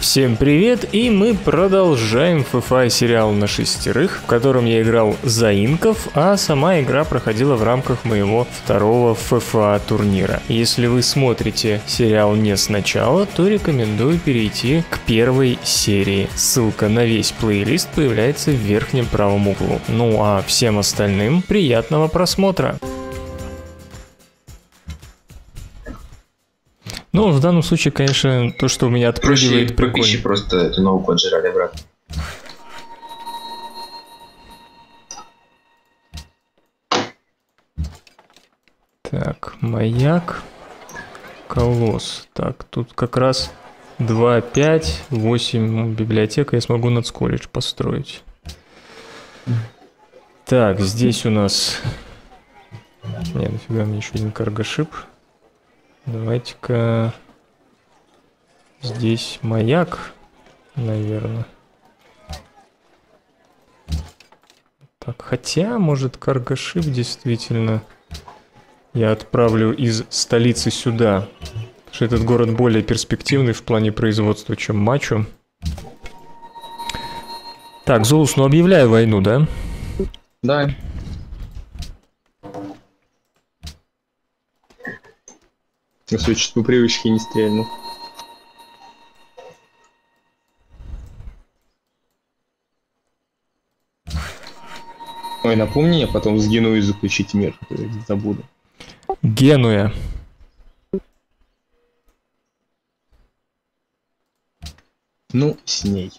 Всем привет, и мы продолжаем FIFA сериал на шестерых, в котором я играл за инков, а сама игра проходила в рамках моего второго FIFA турнира. Если вы смотрите сериал не сначала, то рекомендую перейти к первой серии. Ссылка на весь плейлист появляется в верхнем правом углу. Ну а всем остальным приятного просмотра! Ну, в данном случае, конечно, то, что у меня отпрыгивает, прикольно. просто эту науку отжирали обратно. Так, маяк, колосс. Так, тут как раз 2, 5, 8 библиотека. Я смогу нацколледж построить. Так, здесь у нас... Не, нафига мне еще один каргошип. Давайте-ка... Здесь маяк, наверное. Так, хотя, может, каргошип действительно я отправлю из столицы сюда. Потому что этот город более перспективный в плане производства, чем Мачу. Так, Золус, ну объявляю войну, да? Да. На случай, по привычке не стрельнул. Ой, напомни, я потом сгину и заключить мир, я забуду. Генуя. Ну, с ней.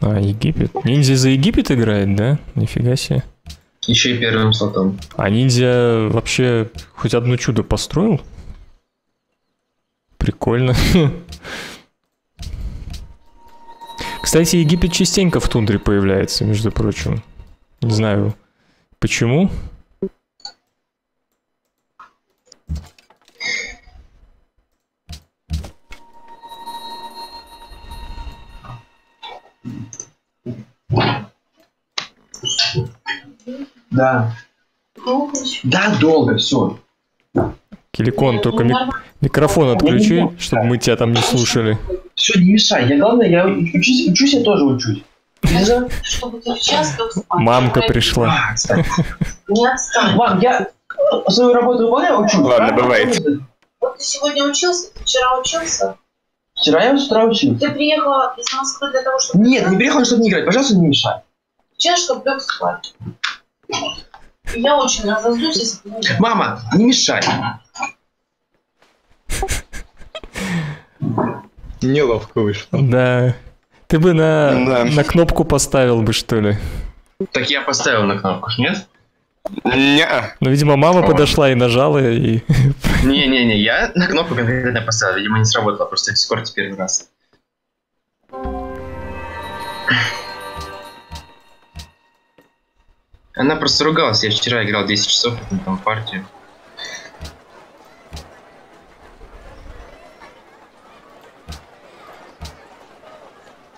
А, Египет. Ниндзя за Египет играет, да? Нифига себе. Еще и первым слотом. А ниндзя вообще хоть одно чудо построил? Прикольно. Кстати, Египет частенько в тундре появляется, между прочим. Не знаю, почему. Да. Да, долго, все. Киликон, только ми- микрофон отключи, чтобы мы тебя там не слушали. Все, не мешай. Я главное, я учусь, учусь я тоже учусь. Лиза? Чтобы ты в час лег спать. Мамка пришла. А, кстати. Не отстань. Мам, я свою работу выполняю, учусь. Ладно, бывает. Вот ты сегодня учился, ты вчера учился. Вчера я с утра учился. Ты приехала из Москвы для того, чтобы... Нет, не приехал, чтобы не играть. Пожалуйста, не мешай. Вчера, чтобы лег спать. Я очень разозлюсь, если. Мама, не мешай. Неловко вышло. Да. Ты бы на, Да. на кнопку поставил бы, что ли. Так я поставил на кнопку, нет? Не, Ну, видимо, мама подошла и нажала, и... Не-не-не, я на кнопку конкретно поставил. Видимо, не сработало, просто Discord первый раз. Она просто ругалась. Я вчера играл 10 часов в там партию.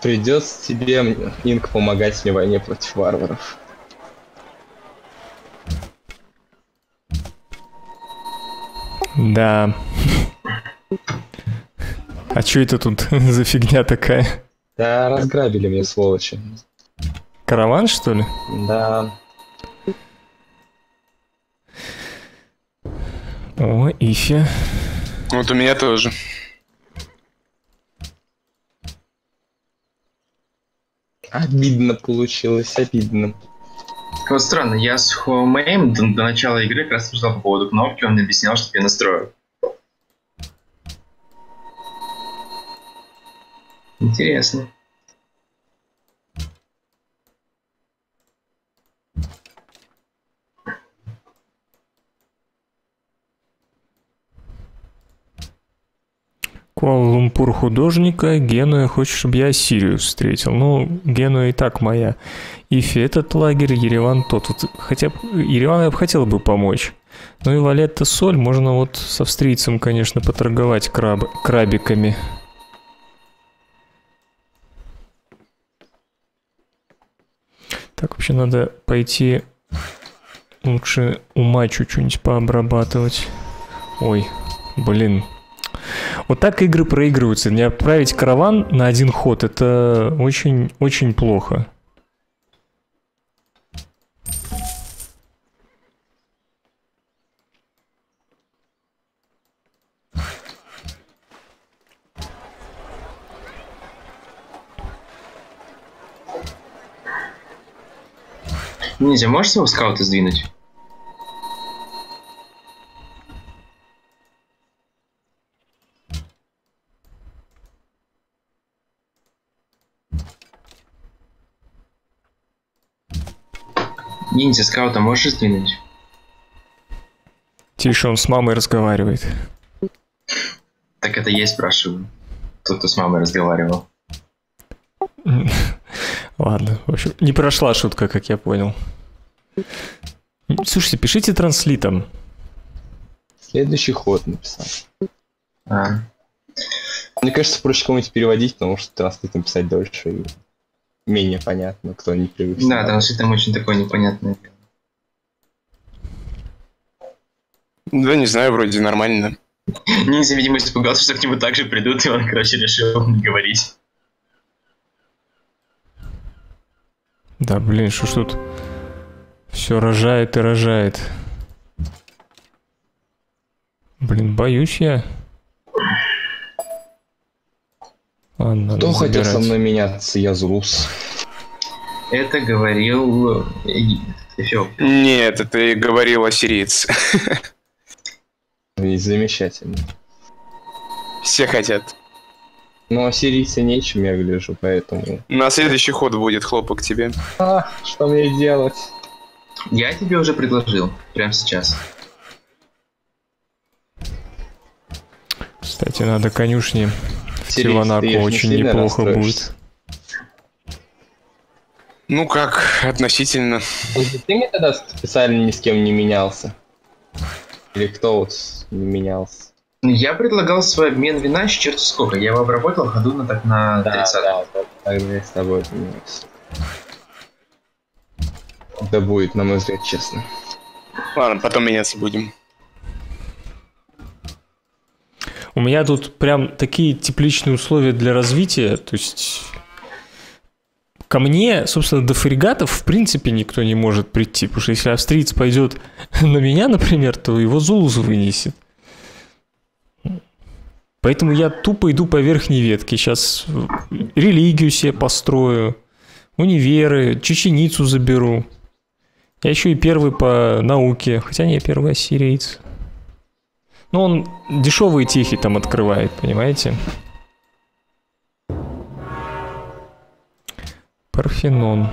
придется тебе, Инк, помогать мне в войне против варваров. Да. А что это тут за фигня такая? Да, разграбили мне, сволочи. Караван, что ли? Да, О, Ифи. Вот у меня тоже. обидно получилось, обидно. Вот странно, я с Хуамеем до, до начала игры как раз обсуждал по поводу кнопки, он мне объяснял, что я настрою. Интересно. Куала-Лумпур художника, Генуя хочет, чтобы я Сирию встретил. Ну, Генуя и так моя. Ифи этот лагерь, Ереван тот. Вот, хотя Ереван я бы хотел бы помочь. Ну и Валетта соль, можно вот с австрийцем, конечно, поторговать краб, крабиками. Так, вообще надо пойти лучше ума чуть-чуть пообрабатывать. Ой, блин. Вот так игры проигрываются. Не отправить караван на один ход, это очень-очень плохо. Ниндзя, можешь своего скаута сдвинуть? Ниндзя, скаута можешь сдвинуть? Тише, он с мамой разговаривает. Так это я и спрашиваю. Тот, кто с мамой разговаривал. Ладно, в общем, не прошла шутка, как я понял. Слушайте, пишите транслитом. Следующий ход написал. А. Мне кажется, проще кому-нибудь переводить, потому что транслитом писать дольше и менее понятно, кто не привык. Да, транслитом очень такое непонятное. Да, не знаю, вроде нормально. Ниндзя, видимо, испугался, что к нему также придут, и он, короче, решил не говорить. Да, блин, что ж тут все рожает и рожает. Блин, боюсь я. Ладно, Кто хотел со мной меняться? Я Зулус. Это говорил Эфиоп. Нет, это и говорил ассириец. И замечательно. Все хотят. Ну, ассирийцы нечем, я гляжу, поэтому... На следующий ход будет хлопок тебе. А, что мне делать? Я тебе уже предложил, прямо сейчас. Кстати, надо конюшни не очень неплохо будет. Ну как, относительно. Ты мне тогда специально ни с кем не менялся? Или кто вот не менялся? Я предлагал свой обмен вина с черти сколько. Я его обработал, ходу на так на 30. да, вот тогда я с тобой поменялся. Это будет, на мой взгляд, честно. Ладно, потом меняться будем. У меня тут прям такие тепличные условия для развития, то есть ко мне, собственно, до фрегатов в принципе никто не может прийти, потому что если австриец пойдет на меня, например, то его Зулус вынесет. Поэтому я тупо иду по верхней ветке. Сейчас религию себе построю, универы, чеченицу заберу. Я еще и первый по науке, хотя не первый ассириец. Но он дешевые техи там открывает, понимаете? Парфенон.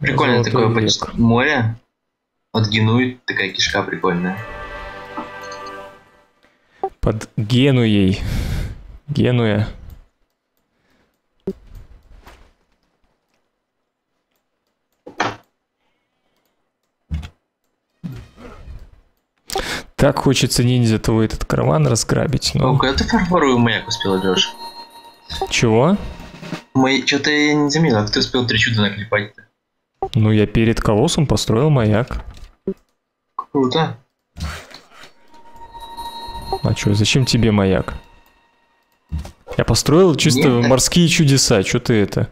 Прикольно Золотой такое век. море. Вот Генуи такая кишка прикольная. Под Генуей. Генуя. Так хочется ниндзя твой этот караван разграбить, О, но... когда ты фарфоровый маяк успел, Леш? Чего? Мой, что-то я не заметил, а ты успел три чуда наклепать-то. Ну, я перед колоссом построил маяк. Круто. А что, зачем тебе маяк? Я построил чисто Нет, морские чудеса, что ты это?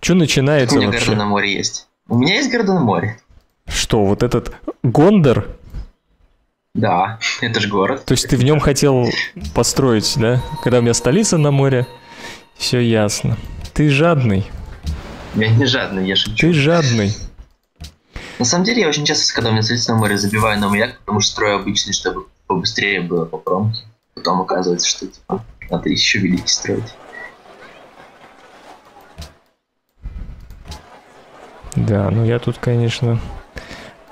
Что У начинается меня вообще? города на море есть. У меня есть города на море. Что, вот этот Гондор? Да, это же город. То есть ты в нем хотел построить, да? Когда у меня столица на море, все ясно. Ты жадный, Я не жадный, я шучу. ты жадный. На самом деле, я очень часто, когда у меня столица на море, забиваю на маяк, потому что строю обычный, чтобы побыстрее было по промке. Потом оказывается, что типа надо еще великий строить. Да, ну я тут, конечно,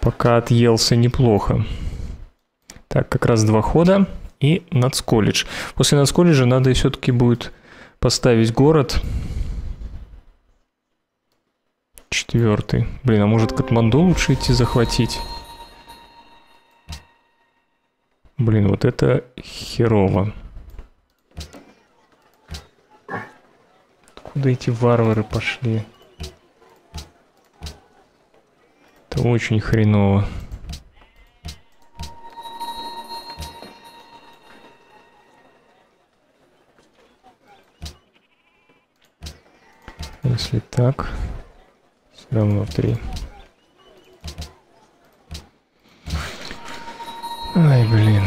пока отъелся неплохо. Так, как раз два хода. и Нацколледж. После Нацколледжа надо все-таки будет поставить город. Четвертый. Блин, а может Катманду лучше идти захватить? Блин, вот это херово. Откуда эти варвары пошли? Это очень хреново. Если так, все равно три. Ай, блин.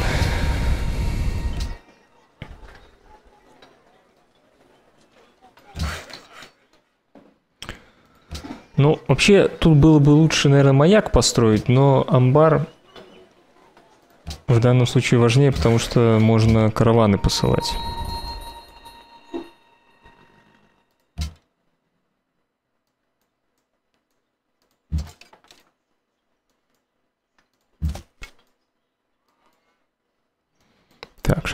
Ну, вообще, тут было бы лучше, наверное, маяк построить, но амбар в данном случае важнее, потому что можно караваны посылать.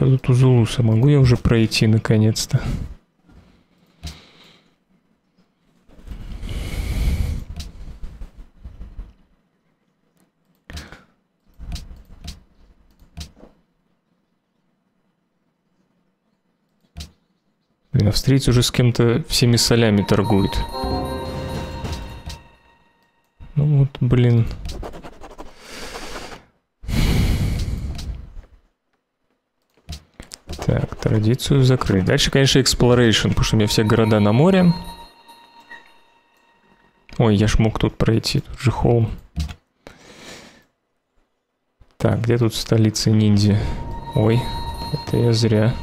Так, что тут у Зулуса? Могу я уже пройти наконец-то? Блин, австриец уже с кем-то всеми солями торгует. Ну вот, блин. Так, традицию закрыть. Дальше, конечно, exploration, потому что у меня все города на море. Ой, я ж мог тут пройти, тут же холм. Так, где тут столица ниндзя? Ой, это я зря.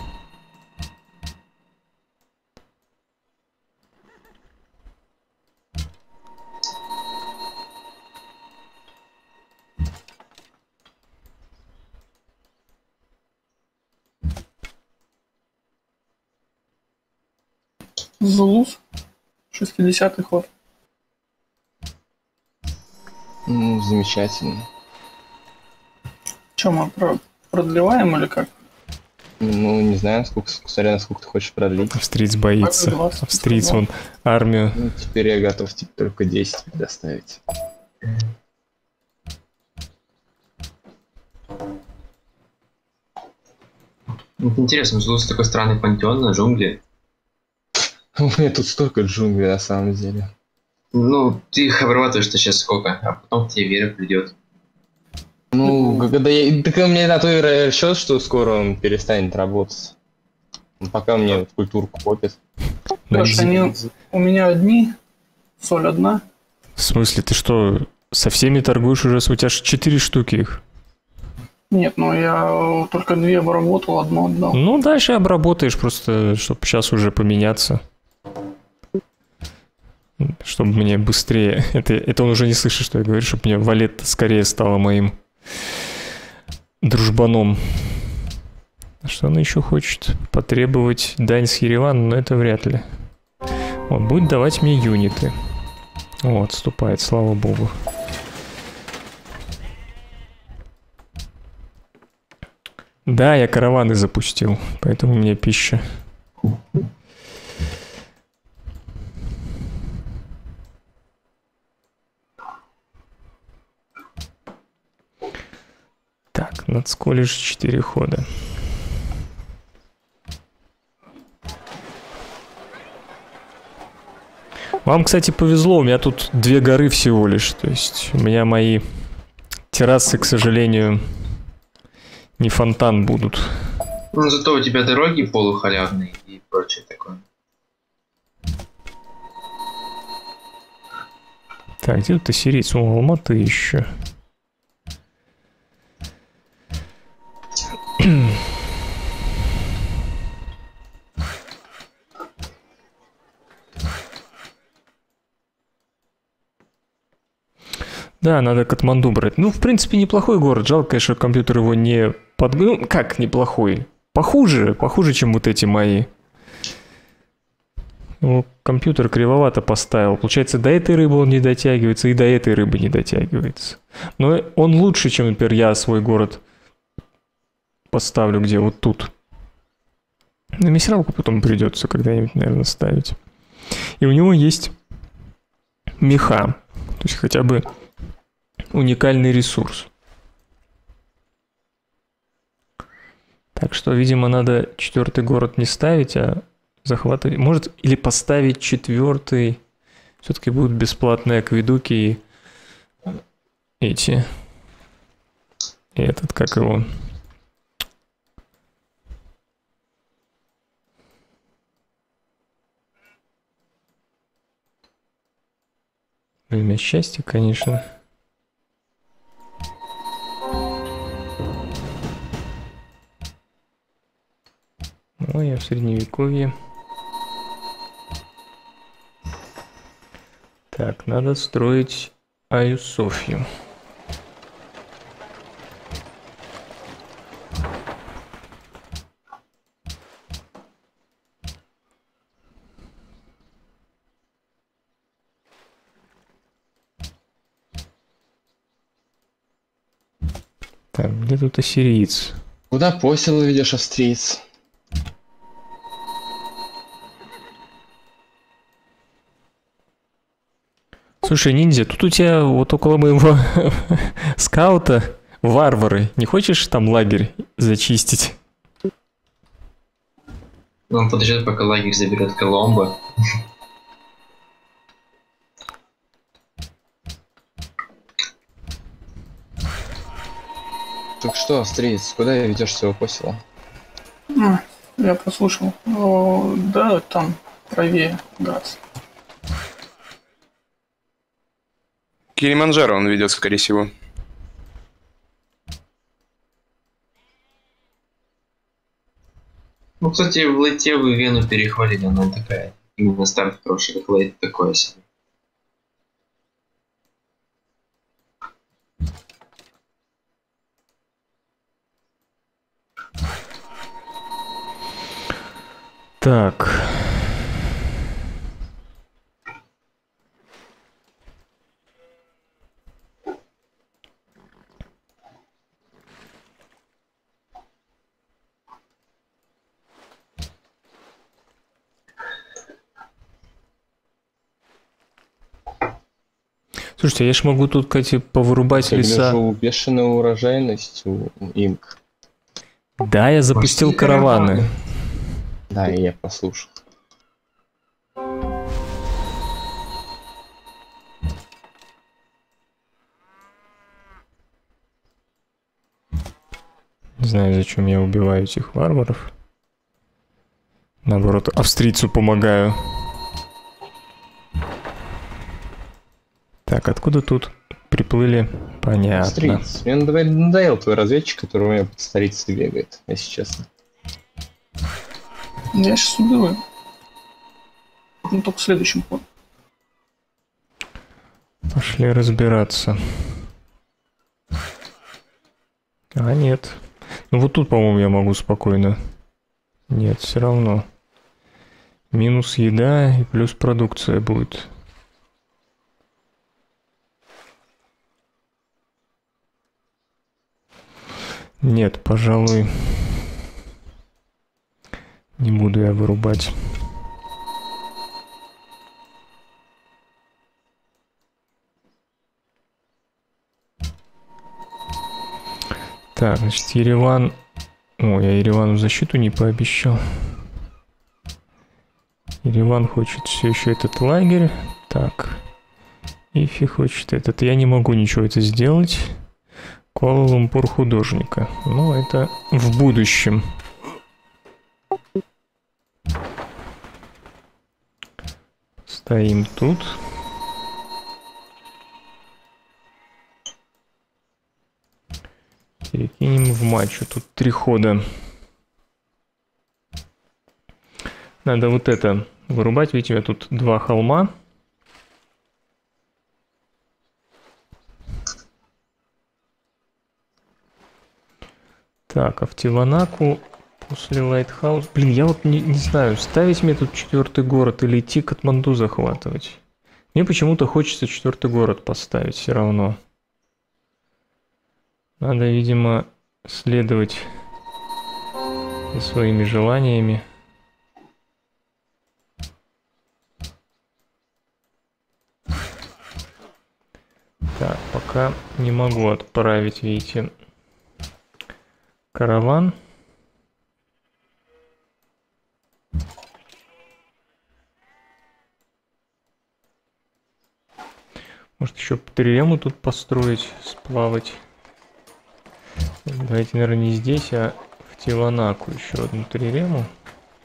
Зулус. 60-й ход. Ну, замечательно. Че, мы про- продлеваем или как? Ну, не знаю, сколько, смотря насколько ты хочешь продлить. Австриец боится. Австриец, он армию. Ну, теперь я готов тебе только 10 предоставить. Интересно, Зулус такой странный пантеон на джунгли. У меня тут столько джунглей на самом деле. Ну, ты их обрабатываешь-то сейчас сколько, а потом к тебе вера придет. Ну, когда я... Так у меня на то и расчет, что скоро он перестанет работать. Ну, Пока мне культурку копит. Леш, они у меня одни, соль одна. В смысле, ты что, со всеми торгуешь уже? У тебя же четыре штуки их. Нет, ну я только две обработал, одну отдал. Ну, дальше обработаешь просто, чтобы сейчас уже поменяться. Чтобы мне быстрее... Это, это он уже не слышит, что я говорю, чтобы мне Валет скорее стала моим дружбаном. А Что она еще хочет? Потребовать дань с Еревана, но это вряд ли. Он будет давать мне юниты. О, отступает, слава богу. Да, я караваны запустил, поэтому мне пища. Так, нацколледж 4 хода. Вам, кстати, повезло, у меня тут две горы всего лишь. То есть у меня мои террасы, к сожалению, не фонтан будут. Ну, зато у тебя дороги полухалявные и прочее такое. Так, где тут ассирийцы? О, Алматы еще. Да, надо Катманду брать. Ну, в принципе, неплохой город. Жалко, конечно, компьютер его не под... Ну, как неплохой? Похуже, похуже, чем вот эти мои. Ну, компьютер кривовато поставил. Получается, до этой рыбы он не дотягивается, и до этой рыбы не дотягивается. Но он лучше, чем, например, я свой город поставлю, где вот тут. На мессиралку потом придется когда-нибудь, наверное, ставить. И у него есть меха. То есть хотя бы уникальный ресурс. Так что, видимо, надо четвертый город не ставить, а захватывать. Может, или поставить четвертый. Все-таки будут бесплатные акведуки и эти. И этот, как его. Время счастья, конечно. Ну, я в средневековье. Так, надо строить Аю Софью. Так, где тут ассириец? Куда посел ведешь, австриец? Слушай, ниндзя, тут у тебя вот около моего скаута варвары. Не хочешь там лагерь зачистить? Он подождет, пока лагерь заберет Коломбо. Так что, австриец, куда ведешь своего посела? А, я послушал. О, да, там, правее, Гац. Килиманджаро он ведет, скорее всего. Ну, кстати, в лейте вы Вену перехвалили, она такая. Именно старт хороший, как лейт такое себе. Так. Слушайте, я ж могу тут, кстати, повырубать Я леса. гляжу, бешеная урожайность у инк. Да, я запустил Пошли караваны. караваны. Да, и я послушал. Не знаю, зачем я убиваю этих варваров. Наоборот, австрийцу помогаю. Так, откуда тут приплыли? Понятно. Австриец, мне надо- надоел твой разведчик, который у меня под столицей бегает, если честно. Я сейчас уберу. Ну, только следующим ходом. Пошли разбираться. А, нет. Ну вот тут, по-моему, я могу спокойно. Нет, все равно. Минус еда и плюс продукция будет. Нет, пожалуй, не буду я вырубать. Так, значит, Ереван... О, я Еревану защиту не пообещал. Ереван хочет все еще этот лагерь. Так. Ифи хочет этот. Я не могу ничего это сделать. Куала-Лумпур художника. Ну, это в будущем. Стоим тут. Перекинем в матчу. Тут три хода. Надо вот это вырубать. Видите, у меня тут два холма. Так, а в Тиванаку после Lighthouse... Блин, я вот не, не знаю, ставить мне тут четвертый город или идти Катманду захватывать. Мне почему-то хочется четвертый город поставить все равно. Надо, видимо, следовать и своими желаниями. Так, пока не могу отправить, видите, караван. Может еще трирему тут построить, сплавать. Давайте, наверное, не здесь, а в Тиванаку еще одну трирему.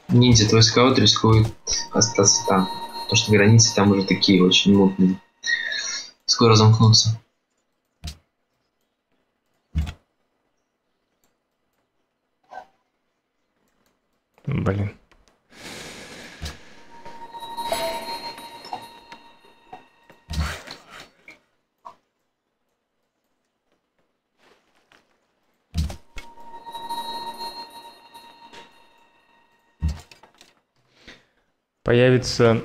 Ниндзя, твой скаут рискует остаться там. Потому что границы там уже такие очень мутные. Скоро замкнутся. Блин. Появится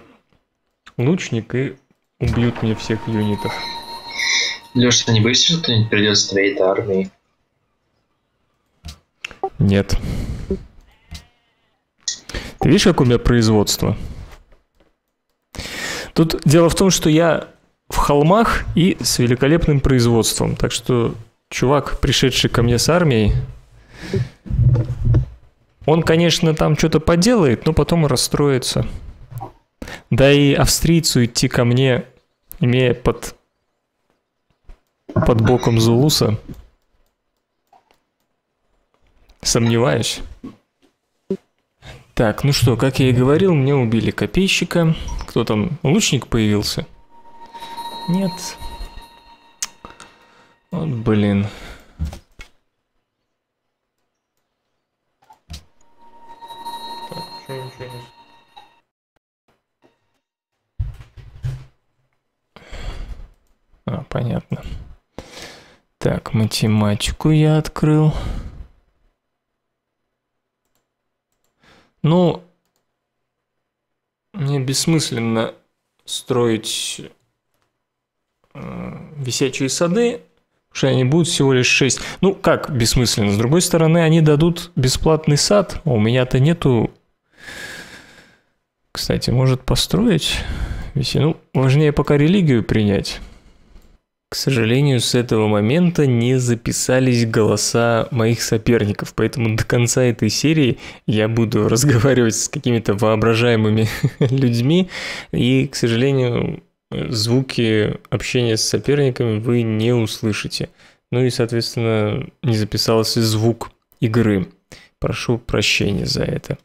лучник и убьют мне всех юнитов. Леша, ты не боишься, что кто-нибудь придет с твоей армией? Нет. Ты видишь, как у меня производство? Тут дело в том, что я в холмах и с великолепным производством. Так что чувак, пришедший ко мне с армией, он, конечно, там что-то поделает, но потом расстроится. Да и австрийцу идти ко мне, имея под, под боком Зулуса, сомневаюсь. Так, ну что, как я и говорил, мне убили копейщика. Кто там? Лучник появился? Нет. Вот, блин. А, понятно. Так, математику я открыл. Ну, мне бессмысленно строить э, висячие сады, потому что они будут всего лишь 6. Ну, как бессмысленно? С другой стороны, они дадут бесплатный сад, а у меня-то нету... Кстати, может построить? Ну, важнее пока религию принять. К сожалению, с этого момента не записались голоса моих соперников, поэтому до конца этой серии я буду разговаривать с какими-то воображаемыми людьми, и, к сожалению, звуки общения с соперниками вы не услышите. Ну и, соответственно, не записался звук игры. Прошу прощения за это.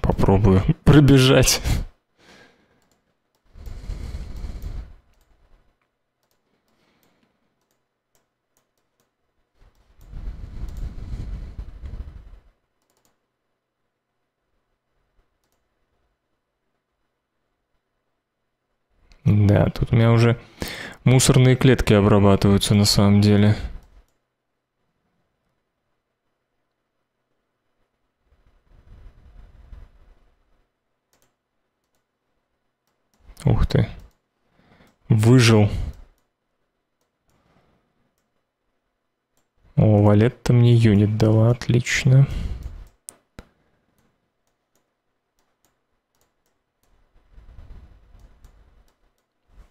Попробую пробежать. Да, тут у меня уже мусорные клетки обрабатываются на самом деле. Ух ты. Выжил. О, Валетта мне юнит дала, отлично. Отлично.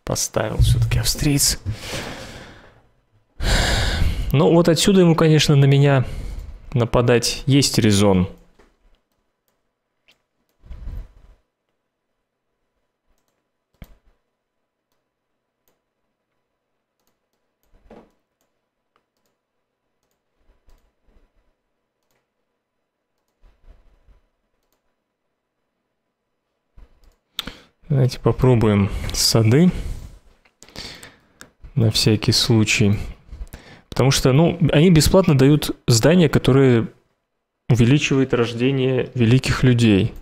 Поставил все-таки австриец. Ну, вот отсюда ему, конечно, на меня нападать есть резон. Давайте попробуем сады на всякий случай. Потому что, ну, они бесплатно дают здания, которые увеличивают рождение великих людей.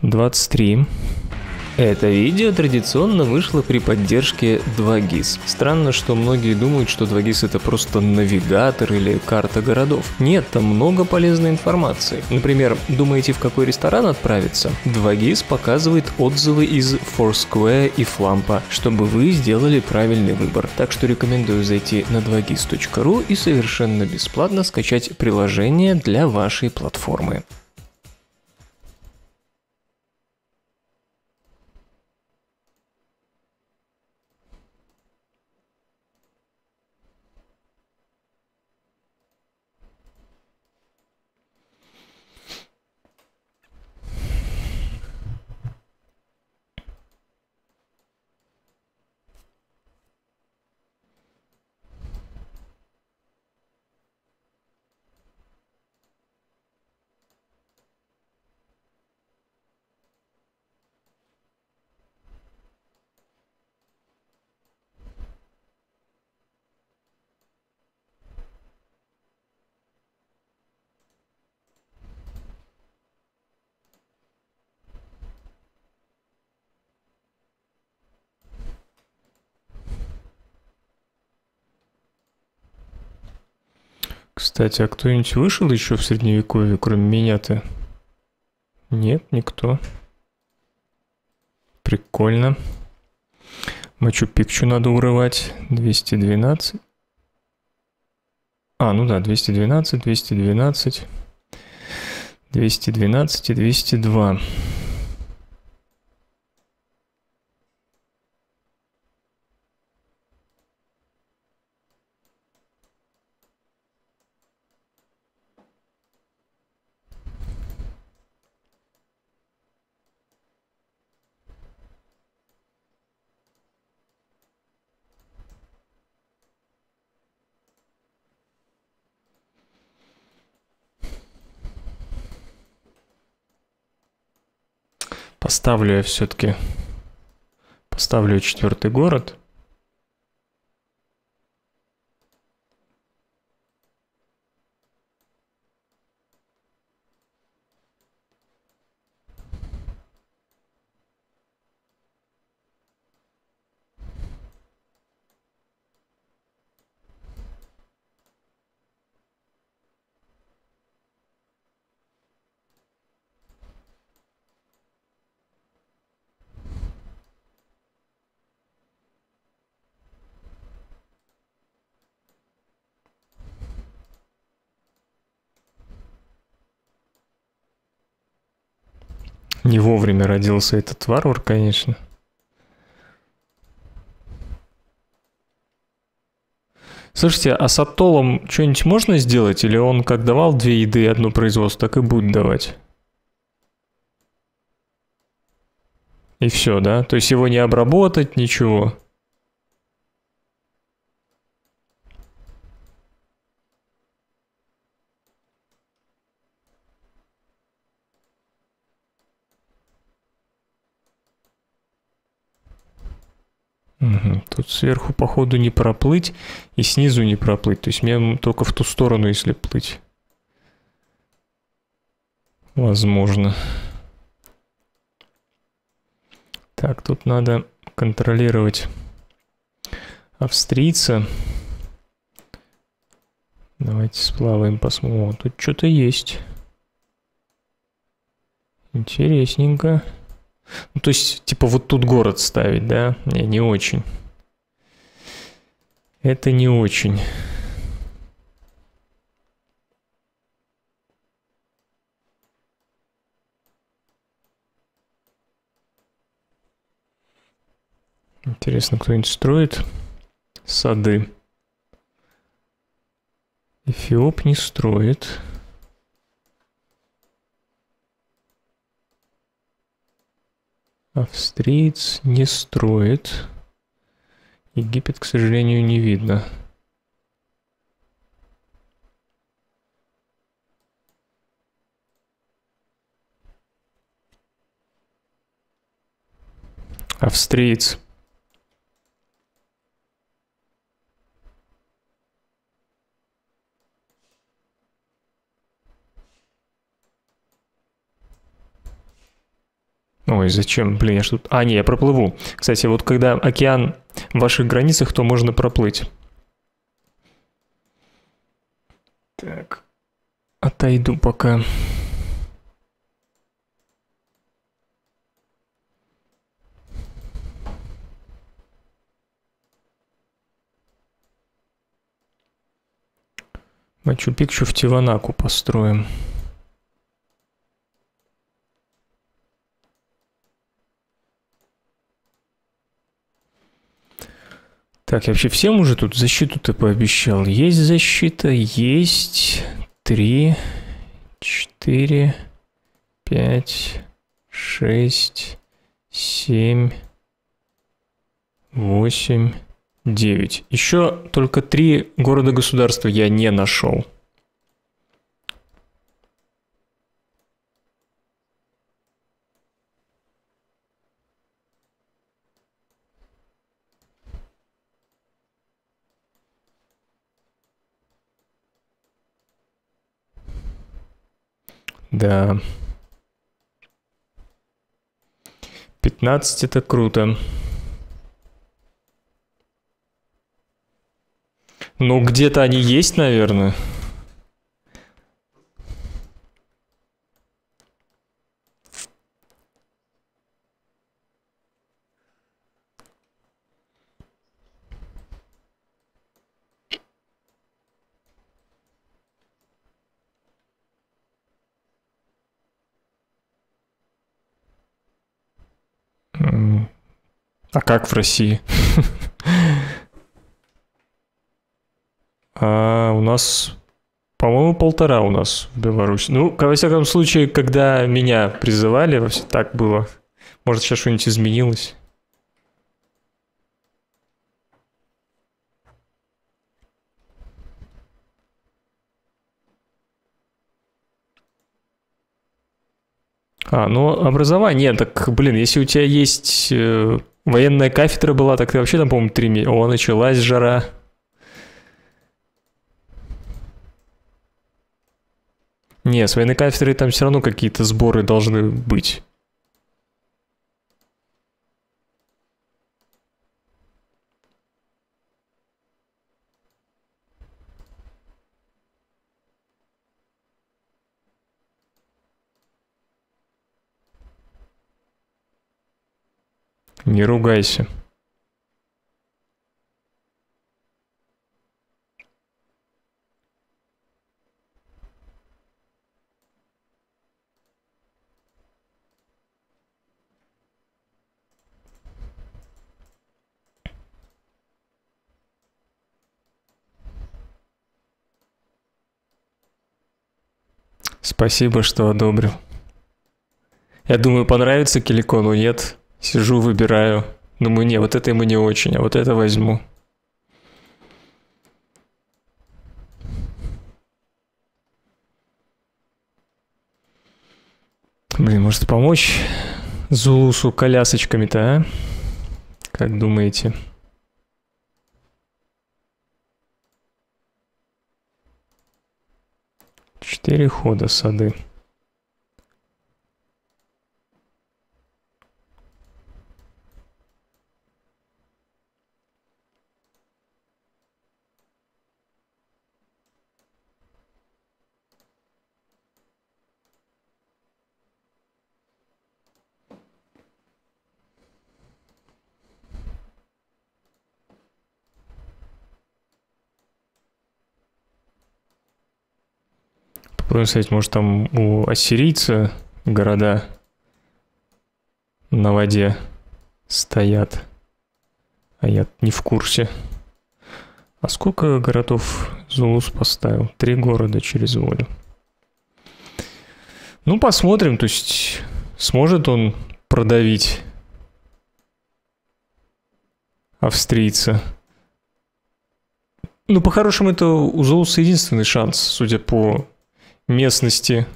Двадцать три. Это видео традиционно вышло при поддержке 2GIS. Странно, что многие думают, что 2GIS это просто навигатор или карта городов. Нет, там много полезной информации. Например, думаете в какой ресторан отправиться? 2GIS показывает отзывы из Foursquare и Flampa, чтобы вы сделали правильный выбор. Так что рекомендую зайти на 2GIS.ru и совершенно бесплатно скачать приложение для вашей платформы. Кстати, а кто-нибудь вышел еще в средневековье, кроме меня-то? Нет, никто. Прикольно. Мачу-пикчу надо урывать. 212. А, ну да, 212, 212. 212 и 202. Поставлю я все-таки. Поставлю четвертый город. Не вовремя родился этот варвар, конечно. Слушайте, а с Атолом что-нибудь можно сделать? Или он как давал две еды и одно производство, так и будет давать? И все, да? То есть его не обработать, ничего? Тут сверху, походу, не проплыть, и снизу не проплыть. То есть мне только в ту сторону, если плыть. Возможно. Так, тут надо контролировать австрийца. Давайте сплаваем, посмотрим. О, тут что-то есть. Интересненько. Ну, то есть, типа, вот тут город ставить, да? Не, не очень. Это не очень. Интересно, кто-нибудь строит сады? Эфиоп не строит. Австриец не строит. Египет, к сожалению, не видно. Австриец. Ой, зачем? Блин, я что тут... А, не, я проплыву. Кстати, вот когда океан в ваших границах, то можно проплыть. Так. Отойду пока. Мачу-Пикчу в Тиванаку построим. Так, я вообще всем уже тут защиту-то пообещал. Есть защита, есть. Три, четыре, пять, шесть, семь, восемь, девять. Еще только три города-государства я не нашел. Да. 15 это круто. Ну, где-то они есть, наверное. А как в России? А у нас, по-моему, полтора у нас в Беларуси. Ну, во всяком случае, когда меня призывали, во все так было. Может, сейчас что-нибудь изменилось? А, ну, образование, так, блин, если у тебя есть э, военная кафедра была, так ты вообще там, по-моему, три месяца. О, началась жара. Не, с военной кафедрой там все равно какие-то сборы должны быть. Не ругайся. Спасибо, что одобрил. Я думаю, понравится Киликону, нет? Сижу, выбираю. Думаю, не, вот это ему не очень, а вот это возьму. Блин, может помочь Зулусу колясочками-то, а? Как думаете? Четыре хода сады. Попробуем сказать, может там у ассирийца города на воде стоят. А я не в курсе. А сколько городов Зулус поставил? Три города через воду. Ну, посмотрим, то есть сможет он продавить австрийца. Ну, по-хорошему, это у Зулуса единственный шанс, судя по местности.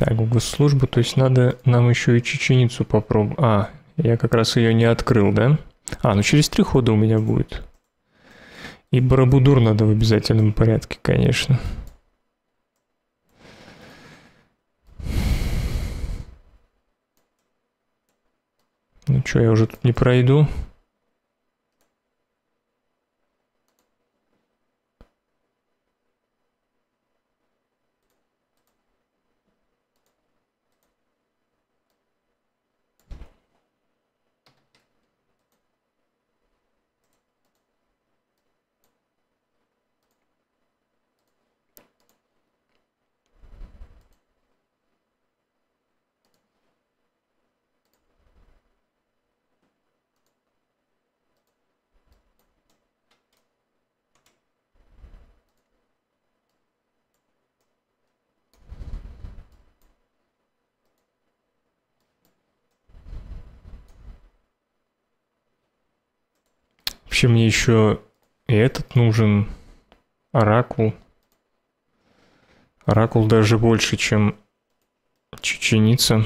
Так, в госслужбу, то есть надо нам еще и чеченицу попробовать. А, я как раз ее не открыл, да? А, ну через три хода у меня будет. И Барабудур надо в обязательном порядке, конечно. Ну что, я уже тут не пройду. Вообще мне еще и этот нужен. Оракул. Оракул даже больше, чем чеченица.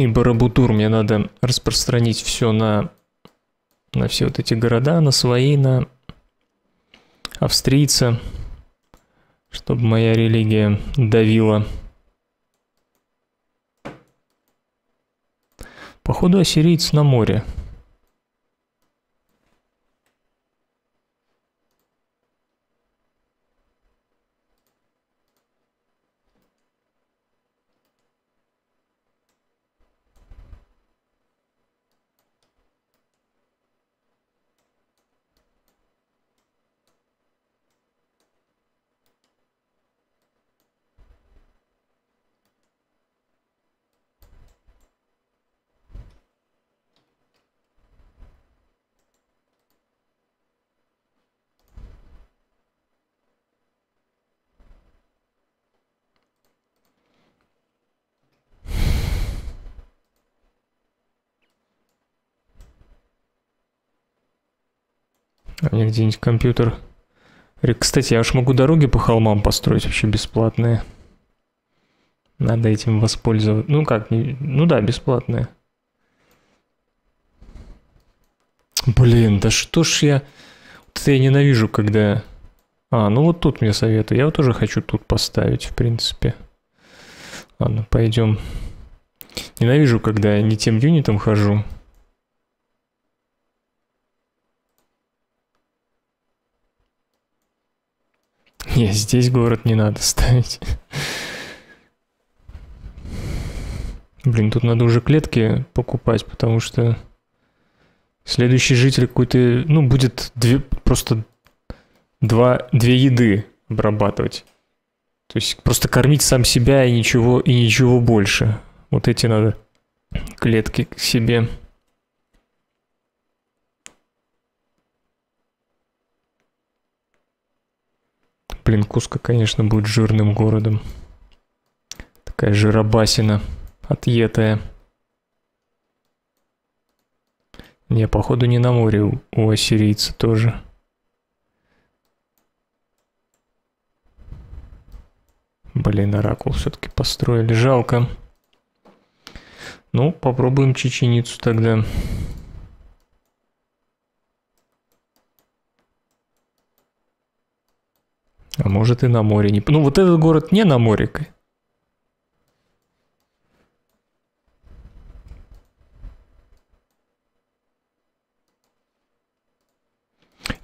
И Барабутур мне надо распространить все на, на все вот эти города, на свои, на австрийца, чтобы моя религия давила. Походу ассирийц на море. А мне где-нибудь компьютер... Кстати, я уж могу дороги по холмам построить вообще бесплатные. Надо этим воспользоваться. Ну как, ну да, бесплатные. Блин, да что ж я... Вот я ненавижу, когда... А, ну вот тут мне советую. Я вот тоже хочу тут поставить, в принципе. Ладно, пойдем. Ненавижу, когда не тем юнитом хожу. Не, здесь город не надо ставить. Блин, тут надо уже клетки покупать, потому что следующий житель какой-то, ну, будет две, просто два, две еды обрабатывать. То есть просто кормить сам себя и ничего, и ничего больше. Вот эти надо клетки к себе. Блин, Куска, конечно, будет жирным городом. Такая жиробасина, отъетая. Не, походу не на море у, у ассирийца тоже. Блин, оракул все-таки построили. Жалко. Ну, попробуем чеченицу тогда. А может и на море. Не... Ну вот этот город не на море.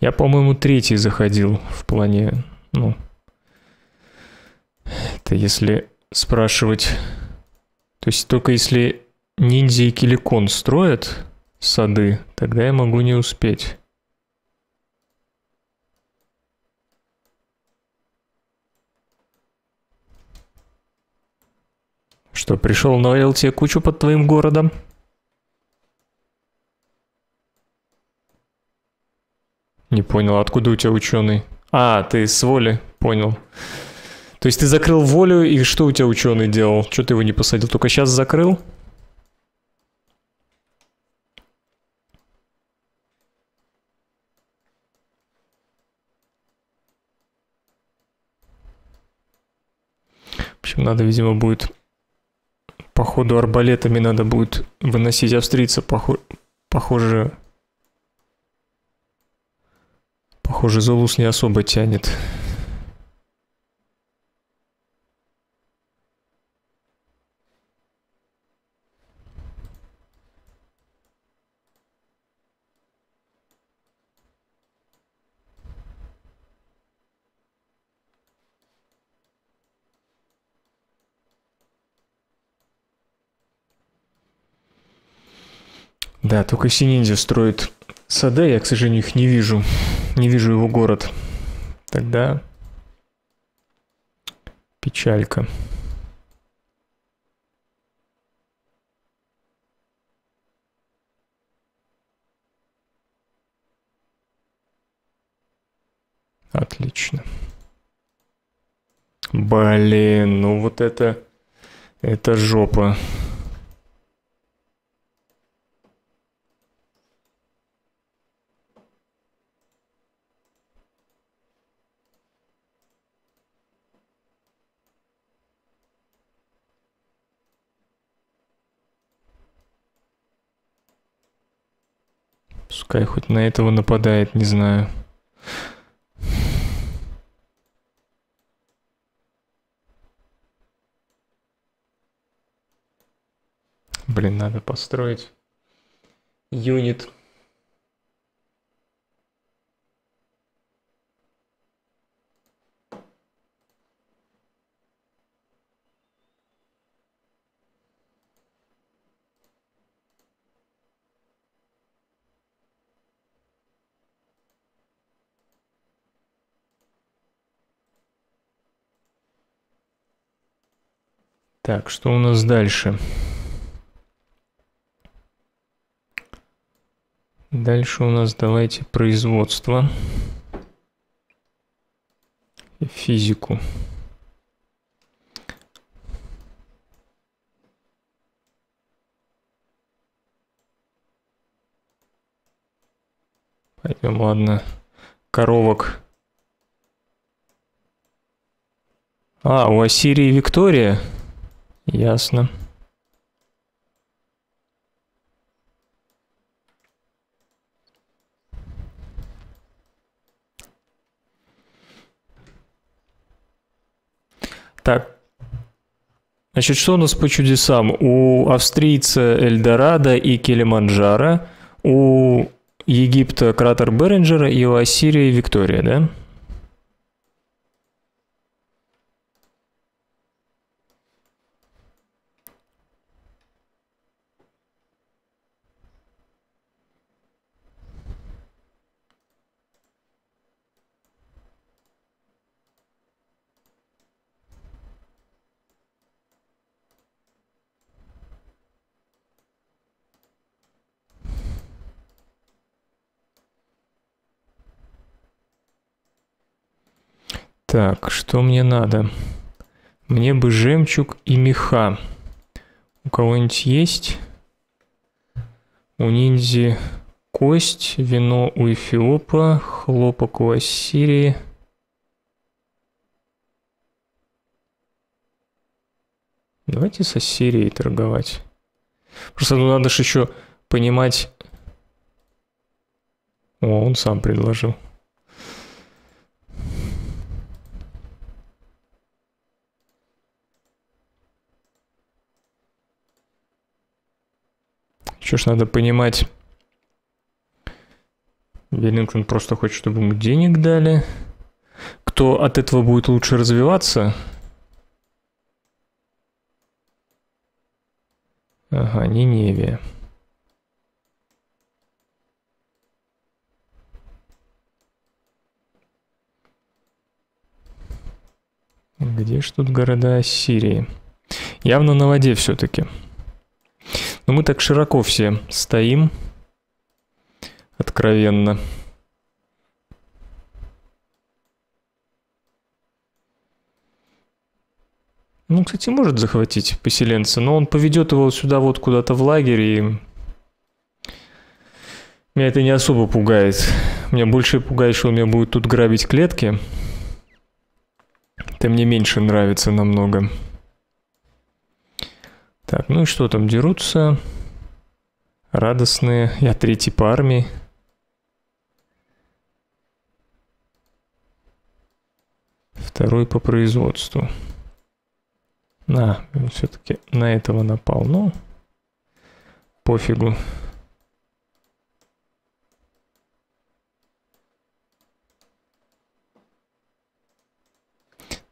Я, по-моему, третий заходил в плане, ну, это если спрашивать, то есть только если ниндзя и киликон строят сады, тогда я могу не успеть. Что, пришел навалил тебе кучу под твоим городом? Не понял, откуда у тебя ученый? А, ты с воли, понял. То есть ты закрыл волю, и что у тебя ученый делал? Что ты его не посадил? Только сейчас закрыл? В общем, надо, видимо, будет... Походу, арбалетами надо будет выносить австрийца. Похо... Похоже... Похоже, Золус не особо тянет. Да, только Сининдзя строит сады, я, к сожалению, их не вижу. Не вижу его город. Тогда печалька. Отлично. Блин, ну вот это... Это жопа. Пускай хоть на этого нападает, не знаю. Блин, надо построить юнит. Так, что у нас дальше? Дальше у нас давайте производство физику. Пойдем, ладно. Коровок. А, у Ассирии Виктория. Ясно. Так. Значит, что у нас по чудесам? У австрийца Эльдорадо и Килиманджаро, у Египта кратер Беринджера и у Ассирии Виктория, да? Так, что мне надо? Мне бы жемчуг и меха. У кого-нибудь есть? У ниндзи кость, вино у Эфиопа, хлопок у Ассирии. Давайте с Ассирией торговать. Просто ну, надо же еще понимать... О, он сам предложил. Еще ж надо понимать, Веллингтон просто хочет, чтобы ему денег дали. Кто от этого будет лучше развиваться? Ага, Ниневия. Где ж тут города Сирии? Явно на воде все-таки. Но мы так широко все стоим, откровенно. Ну, кстати, может захватить поселенца, но он поведет его сюда вот куда-то в лагерь, и меня это не особо пугает. Меня больше пугает, что он меня будет тут грабить клетки. Это мне меньше нравится намного. Так, ну и что там, дерутся? Радостные. Я третий по армии. Второй по производству. На, все-таки на этого напал. Ну, пофигу.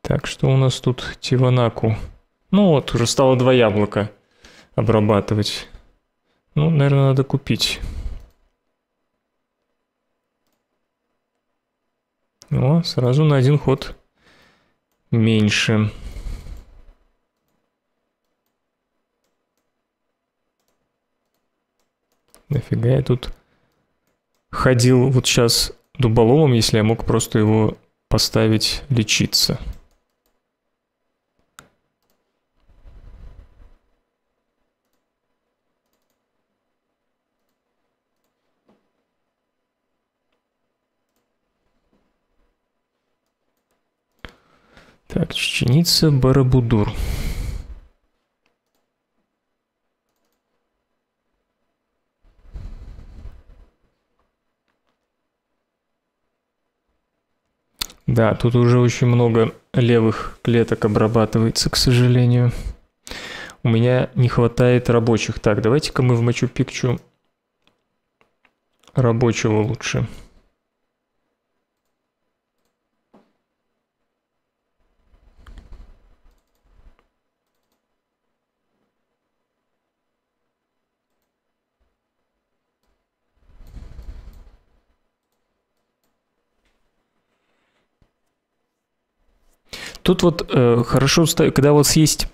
Так, что у нас тут Тиванаку? Ну вот, уже стало два яблока обрабатывать. Ну, наверное, надо купить. О, сразу на один ход меньше. Нафига я тут ходил вот сейчас дуболомом, если я мог просто его поставить лечиться. Так, Чеченица Барабудур. Да, тут уже очень много левых клеток обрабатывается, к сожалению. У меня не хватает рабочих. Так, давайте-ка мы в Мачу-Пикчу рабочего лучше. Тут вот э, хорошо, когда у вас есть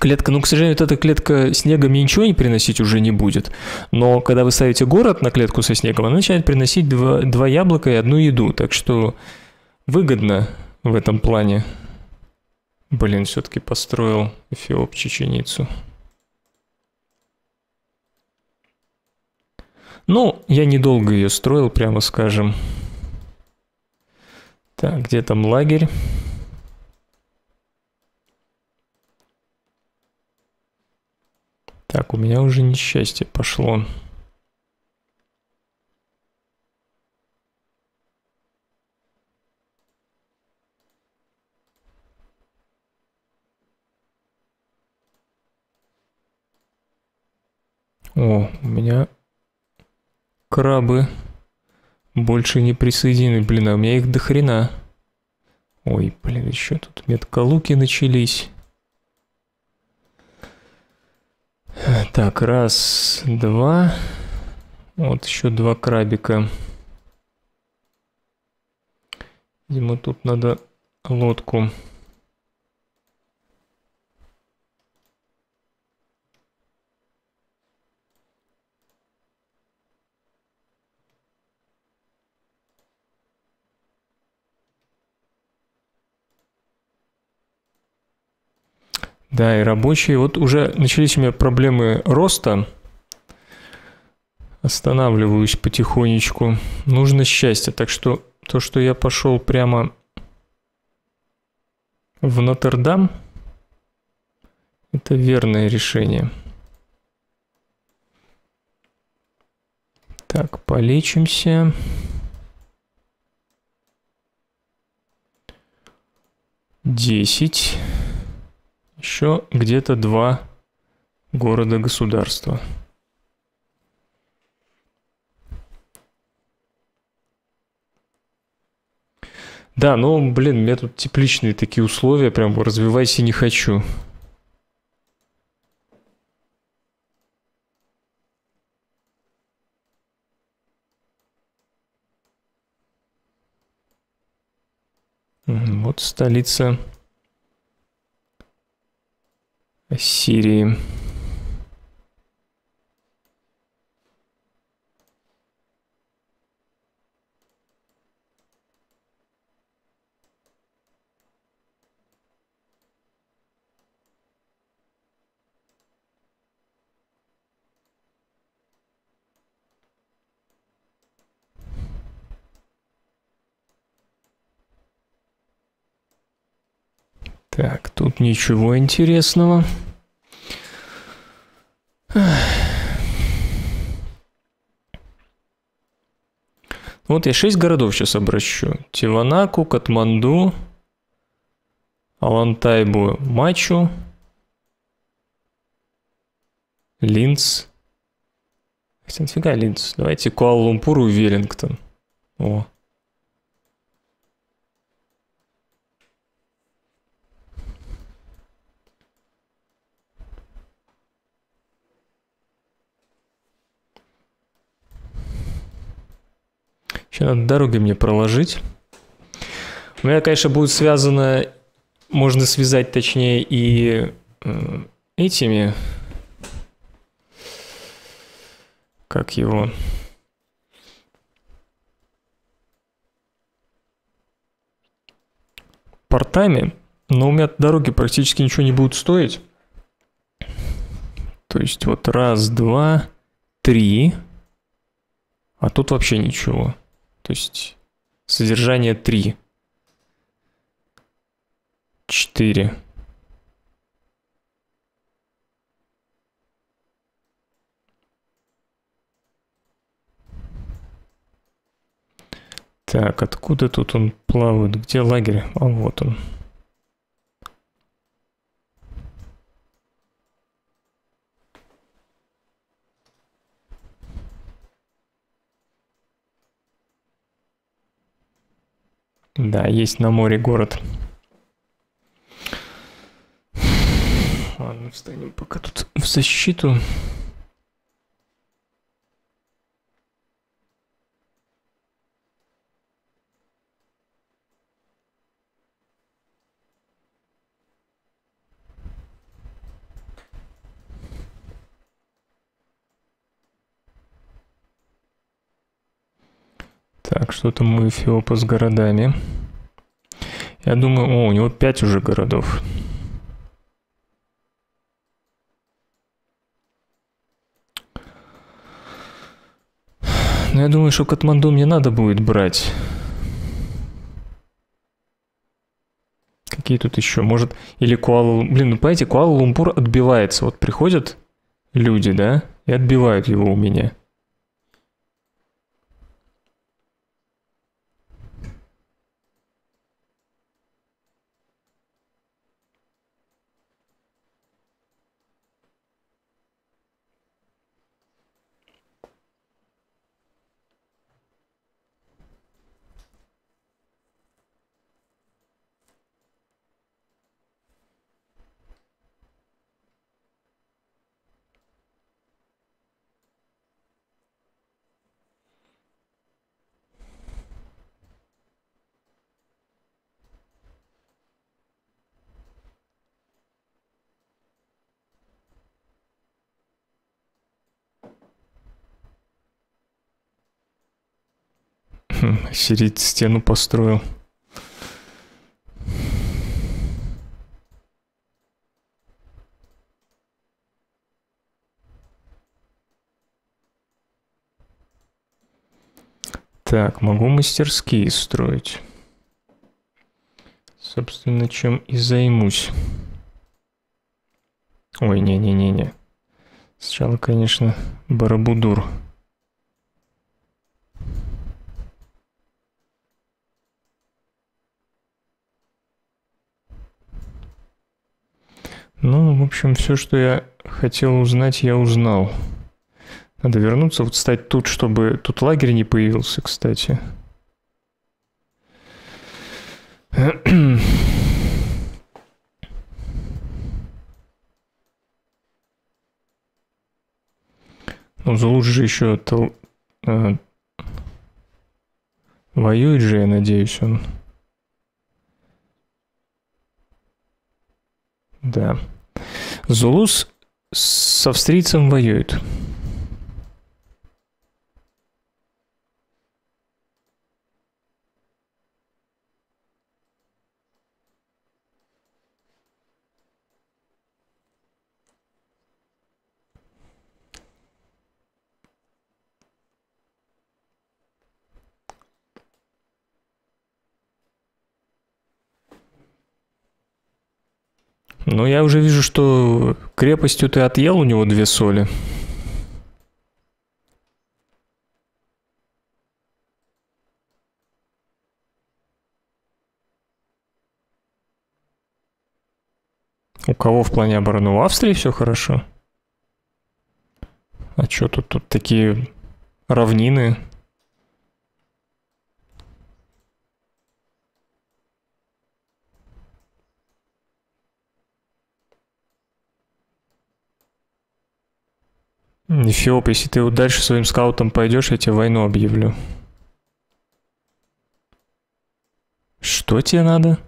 клетка, ну, к сожалению, вот эта клетка снега мне ничего не приносить уже не будет. Но когда вы ставите город на клетку со снегом, она начинает приносить два, два яблока и одну еду. Так что выгодно в этом плане. Блин, все-таки построил Эфиоп чеченицу. Ну, я недолго ее строил, прямо скажем. Так, где там лагерь? Так, у меня уже несчастье пошло. О, у меня крабы больше не присоединены. Блин, а у меня их до хрена. Ой, блин, еще тут меткалуки начались. Так, раз, два. Вот еще два крабика. Видимо, тут надо лодку. Да, и рабочие. Вот уже начались у меня проблемы роста. Останавливаюсь потихонечку. Нужно счастье. Так что то, что я пошел прямо в Нотр-Дам, это верное решение. Так, полечимся. Десять. Еще где-то два города-государства. Да, ну, блин, у меня тут тепличные такие условия, прям развивайся не хочу. Вот столица Сирии. Так, тут ничего интересного. Вот я шесть городов сейчас обращу. Тиванаку, Катманду, Алантайбу, Мачу, Линц. Хотя нафига Линц? Давайте Куала-Лумпуру и Веллингтон. О. Сейчас надо дороги мне проложить. У меня, конечно, будет связано, можно связать точнее и э, этими, как его, портами, но у меня дороги практически ничего не будут стоить. То есть вот раз, два, три, а тут вообще ничего. То есть содержание 3. 4. Так, откуда тут он плавает? Где лагерь? А вот он. Да, есть на море город. Ладно, встанем пока тут в защиту. Так, что там у Эфиопа с городами? Я думаю, о, у него 5 уже городов. Но я думаю, что Катманду мне надо будет брать. Какие тут еще? Может, или Куала... Блин, ну понимаете, Куала-Лумпур отбивается. Вот приходят люди, да, и отбивают его у меня. Сирит стену построил. Так, могу мастерские строить. Собственно, чем и займусь. Ой, не-не-не-не. Сначала, конечно, Барабудур. Ну, в общем, все, что я хотел узнать, я узнал. Надо вернуться, вот стать тут, чтобы... Тут лагерь не появился, кстати. Ну, Зулуш же еще тол... э, воюет же, я надеюсь, он. Да. Зулус с австрийцем воюет. Ну, я уже вижу, что крепостью ты отъел у него две соли. У кого в плане обороны? У Австрии все хорошо? А что тут, тут такие равнины? Эфиоп, если ты вот дальше своим скаутом пойдешь, я тебе войну объявлю. Что тебе надо?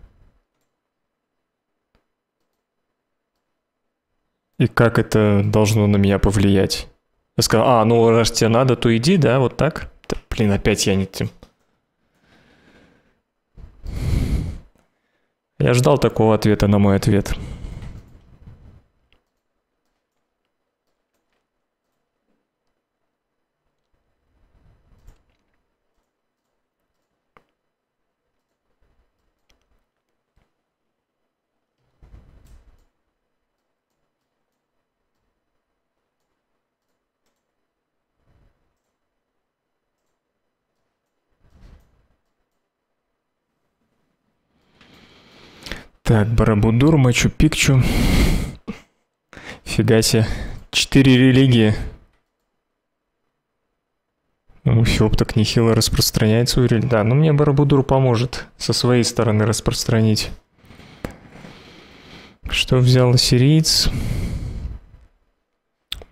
И как это должно на меня повлиять? Я сказал, а, ну раз тебе надо, то иди, да, вот так. Да, блин, опять я не тем. Я ждал такого ответа на мой ответ. Так, Барабудур, Мачу-Пикчу. Фига себе. Четыре религии. Ну, Фиоп так нехило распространяет свою религию. Да, ну мне Барабудур поможет со своей стороны распространить. Что взял ассириец?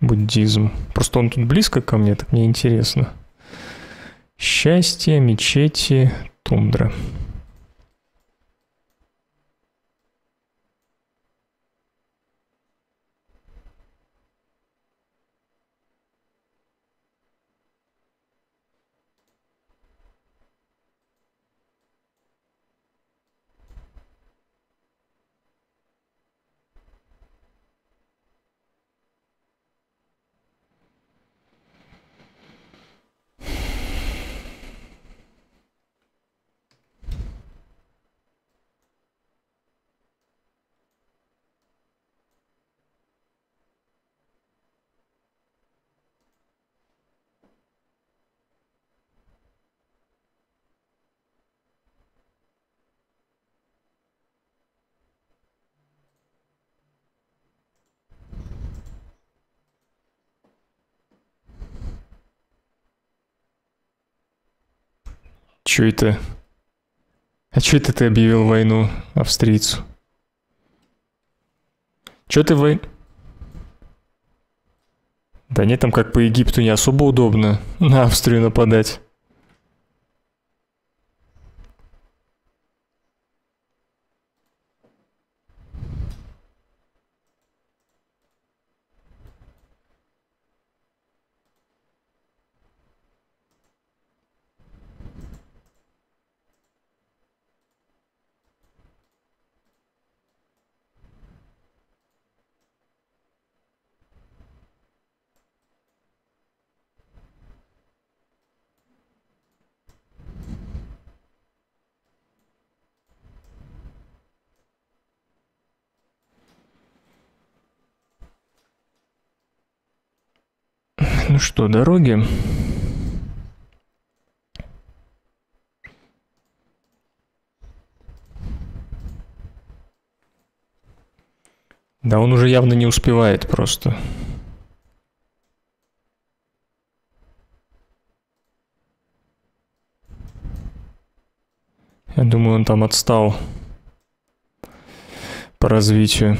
Буддизм. Просто он тут близко ко мне, так мне интересно. Счастье, мечети, тундра. Чё это? А чё это ты объявил войну австрийцу? Чё ты вой... Да нет, там как по Египту не особо удобно на Австрию нападать. Ну что, дороги? Да он уже явно не успевает просто. Я думаю, он там отстал по развитию.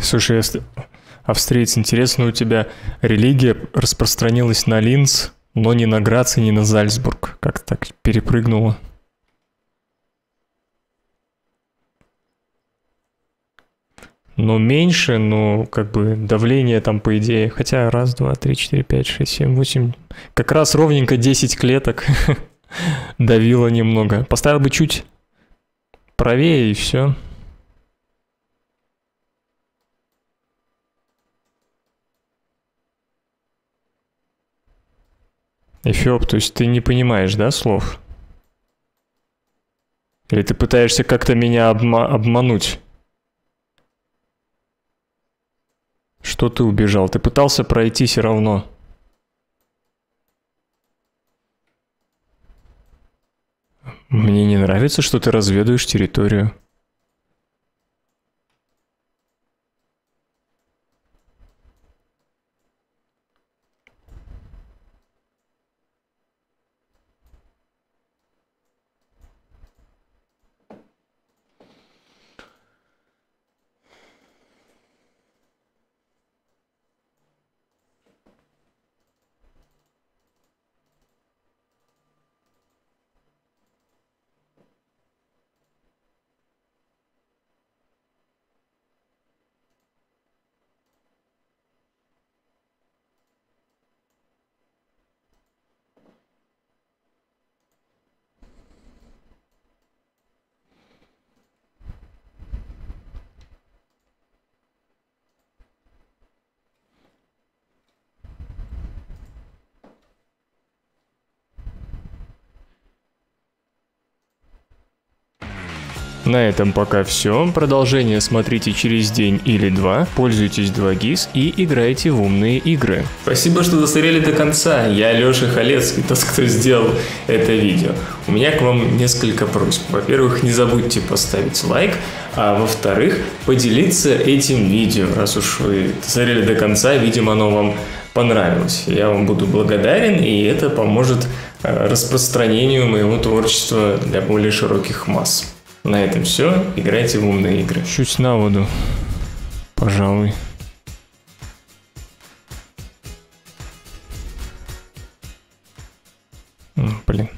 Слушай, если... австриец, интересно, у тебя религия распространилась на Линц, но не на Грац и не на Зальцбург. Как так перепрыгнула? но меньше, но как бы давление там, по идее, хотя раз, два, три, четыре, пять, шесть, семь, восемь, как раз ровненько 10 клеток давило немного. Поставил бы чуть правее и все. Эфиоп, то есть ты не понимаешь, да, слов? Или ты пытаешься как-то меня обма- обмануть? Что ты убежал? Ты пытался пройти все равно. Мне не нравится, что ты разведываешь территорию. На этом пока все. Продолжение смотрите через день или два. Пользуйтесь 2GIS и играйте в умные игры. Спасибо, что досмотрели до конца. Я Леша Халецкий, тот, кто сделал это видео. У меня к вам несколько просьб. Во-первых, не забудьте поставить лайк, а во-вторых, поделиться этим видео. Раз уж вы досмотрели до конца, видимо, оно вам понравилось. Я вам буду благодарен, и это поможет э, распространению моего творчества для более широких масс. На этом все. Играйте в умные игры. Чуть на воду. Пожалуй. Блин.